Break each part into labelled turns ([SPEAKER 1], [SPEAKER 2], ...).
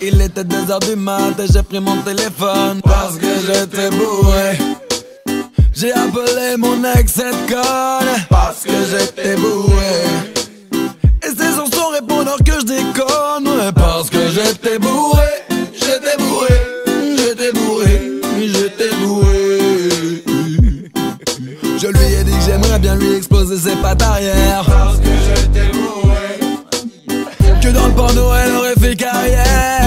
[SPEAKER 1] Il était 2h du mat et j'ai pris mon téléphone parce que j'étais bourré. J'ai appelé mon ex cette conne parce que j'étais bourré. Et c'est sur son répondeur que je déconne parce que j'étais bourré. J'étais bourré, j'étais bourré, j'étais bourré. Je lui ai dit que j'aimerais bien lui exploser ses pattes arrière parce que j'étais. Porno elle aurait fait carrière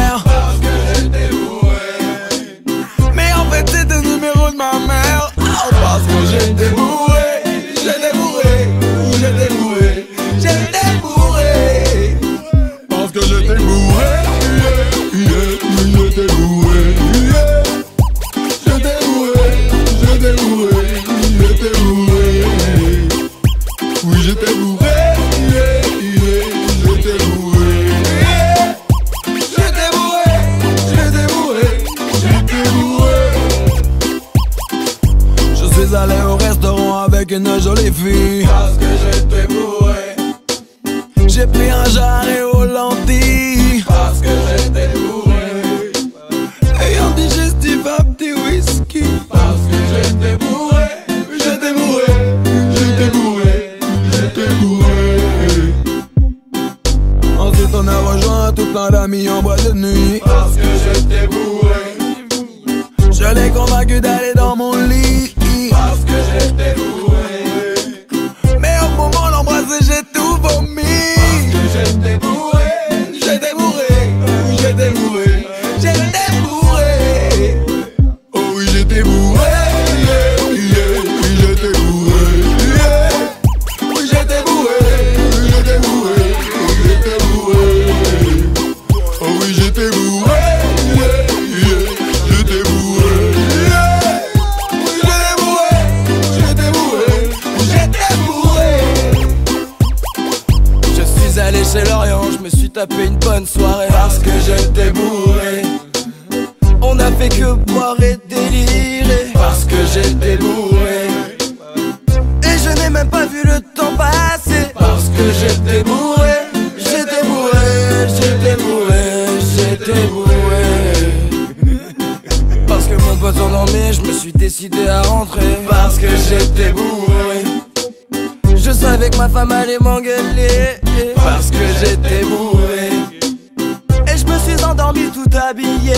[SPEAKER 1] restaurant avec une jolie fille Parce que j'étais bourré. J'ai pris un jarret aux lentilles Parce que j'étais bourré. Et un digestif à petit whisky. Parce que j'étais bourré. J'étais bourré. J'étais bourré. J'étais bourré. Ensuite on a rejoint tout plein d'amis en boîte de nuit. Parce que j'étais bourré. Je l'ai convaincu d'aller dans mon lit chez Lorient Je me suis tapé une bonne soirée. Parce que j'étais bourré. On a fait que boire et délirer. Parce que j'étais bourré. Et je n'ai même pas vu le temps passer. Parce que j'étais bourré. J'étais bourré J'étais bourré J'étais bourré. Parce que mon pote endormi Je me suis décidé à rentrer. Parce que j'étais bourré. Je savais que ma femme allait m'engueuler Parce que j'étais bourré. Et je me suis endormi tout habillé